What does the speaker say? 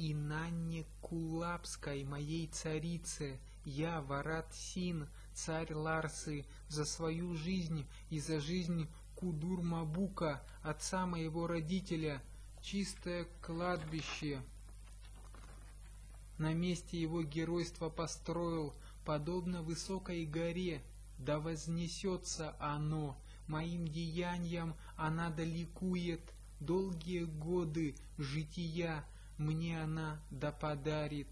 и Нанне Кулапской, моей царице, я, Варат Син, царь Ларсы, за свою жизнь и за жизнь Кудур-Мабука, отца моего родителя, чистое кладбище. На месте его геройства построил, подобно высокой горе, да вознесется оно, моим деяниям она далекует, долгие годы жития мне она да подарит.